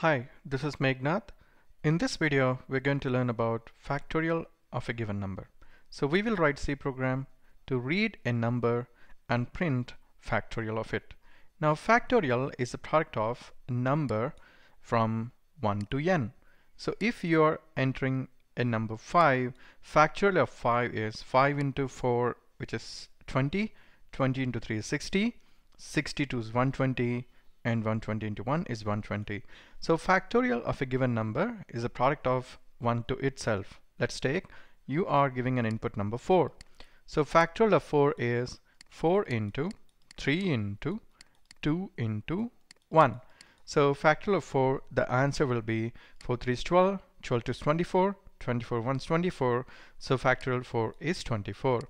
Hi, this is Megnath. In this video, we're going to learn about factorial of a given number. So we will write C program to read a number and print factorial of it. Now factorial is the product of number from 1 to n. So if you're entering a number 5, factorial of 5 is 5 into 4 which is 20, 20 into 3 is 60, 62 is 120, and 120 into 1 is 120. So factorial of a given number is a product of 1 to itself. Let's take, you are giving an input number 4. So factorial of 4 is 4 into 3 into 2 into 1. So factorial of 4, the answer will be 4 3 is 12, 12 2 is 24, 24 1 is 24, so factorial 4 is 24.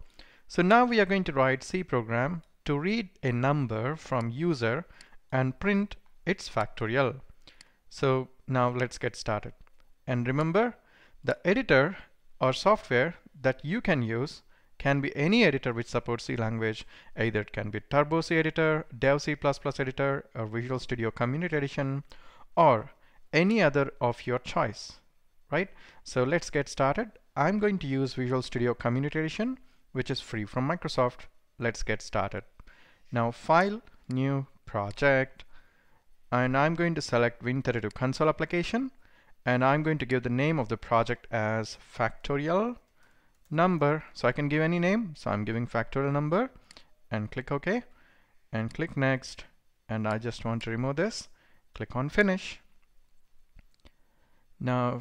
So now we are going to write C program to read a number from user and print its factorial. So now let's get started. And remember, the editor or software that you can use can be any editor which supports C language. Either it can be Turbo C editor, Dev C++ editor, or Visual Studio Community Edition, or any other of your choice, right? So let's get started. I'm going to use Visual Studio Community Edition, which is free from Microsoft. Let's get started. Now File, New, project and I'm going to select Win32 console application and I'm going to give the name of the project as factorial number. So I can give any name. So I'm giving factorial number and click OK and click next and I just want to remove this. Click on finish. Now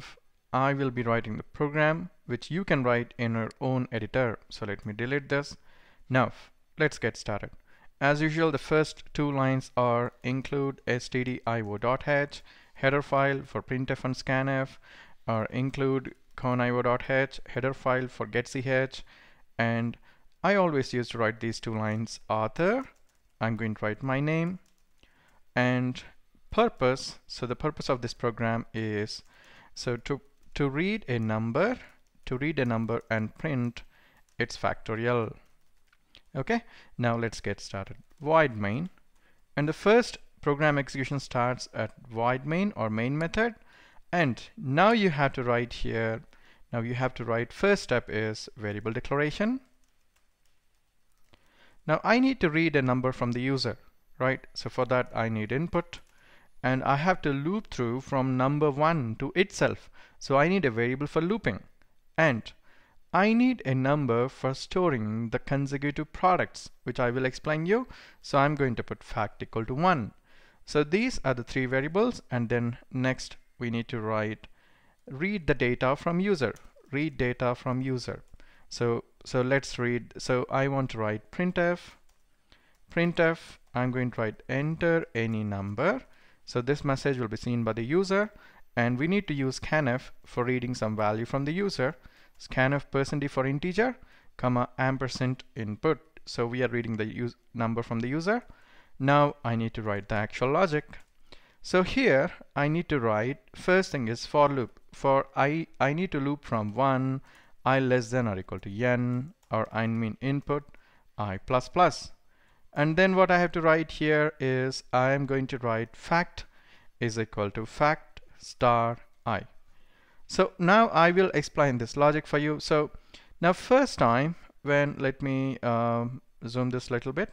I will be writing the program which you can write in your own editor. So let me delete this. Now let's get started as usual, the first two lines are include stdio.h, header file for printf and scanf, or include conio.h, header file for getch, and I always used to write these two lines author, I'm going to write my name, and purpose, so the purpose of this program is so to to read a number, to read a number and print its factorial okay now let's get started. Void main. And the first program execution starts at void main or main method. And now you have to write here now you have to write first step is variable declaration. Now I need to read a number from the user right? So for that I need input. And I have to loop through from number one to itself. So I need a variable for looping. And I need a number for storing the consecutive products which I will explain you. So I'm going to put fact equal to 1 so these are the three variables and then next we need to write read the data from user. Read data from user. So so let's read. So I want to write printf. Printf I'm going to write enter any number. So this message will be seen by the user and we need to use scanf for reading some value from the user scanf percent d for integer comma ampersand input. So we are reading the number from the user. Now I need to write the actual logic. So here I need to write first thing is for loop. For I I need to loop from 1 i less than or equal to n or I mean input i plus plus. And then what I have to write here is I am going to write fact is equal to fact star i so now I will explain this logic for you. So now first time when let me um, zoom this little bit.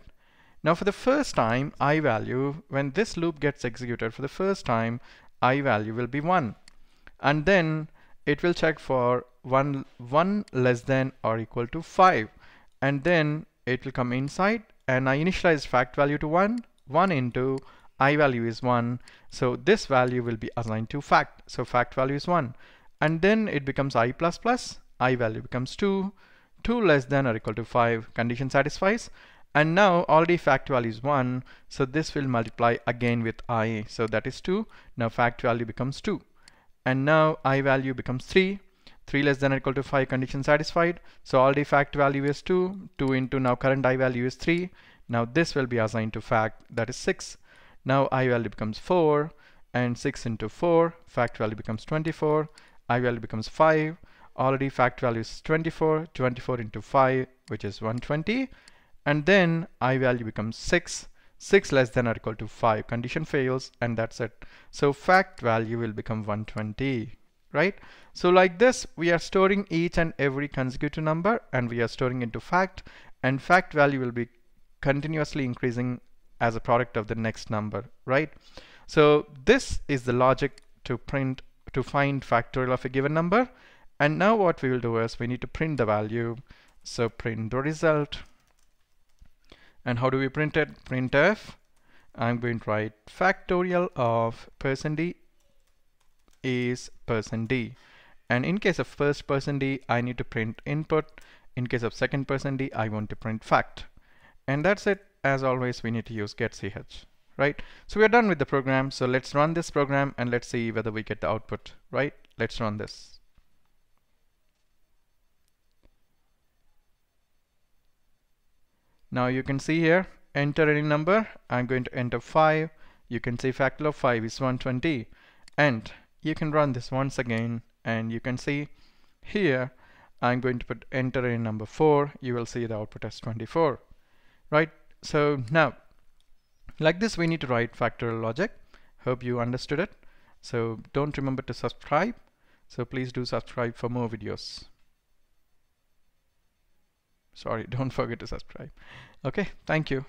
Now for the first time i value when this loop gets executed for the first time i value will be 1 and then it will check for 1 1 less than or equal to 5 and then it will come inside and I initialize fact value to 1 1 into i value is 1 so this value will be assigned to fact. So fact value is 1 and then it becomes i plus plus i value becomes 2 2 less than or equal to 5 condition satisfies. And now already fact value is 1 so this will multiply again with i so that is 2 now fact value becomes 2 and now i value becomes 3 3 less than or equal to 5 condition satisfied. So already fact value is 2 2 into now current i value is 3 now this will be assigned to fact that is 6 now i value becomes 4 and 6 into 4 fact value becomes 24 i value becomes 5 already fact value is 24 24 into 5 which is 120 and then i value becomes 6 6 less than or equal to 5 condition fails and that's it. So fact value will become 120 right? So like this we are storing each and every consecutive number and we are storing into fact and fact value will be continuously increasing as a product of the next number right? So this is the logic to print to find factorial of a given number. And now what we will do is we need to print the value. So print the result. And how do we print it? Printf I'm going to write factorial of percent d is percent d. And in case of first percent d I need to print input. In case of second percent d I want to print fact. And that's it. As always we need to use getch right? So we're done with the program. So let's run this program and let's see whether we get the output right? Let's run this. Now you can see here enter any number. I'm going to enter 5 you can see factorial of 5 is 120 and you can run this once again. And you can see here I'm going to put enter in number 4 you will see the output as 24 right? So now like this we need to write factorial logic. Hope you understood it. So don't remember to subscribe. So please do subscribe for more videos. Sorry don't forget to subscribe. Okay thank you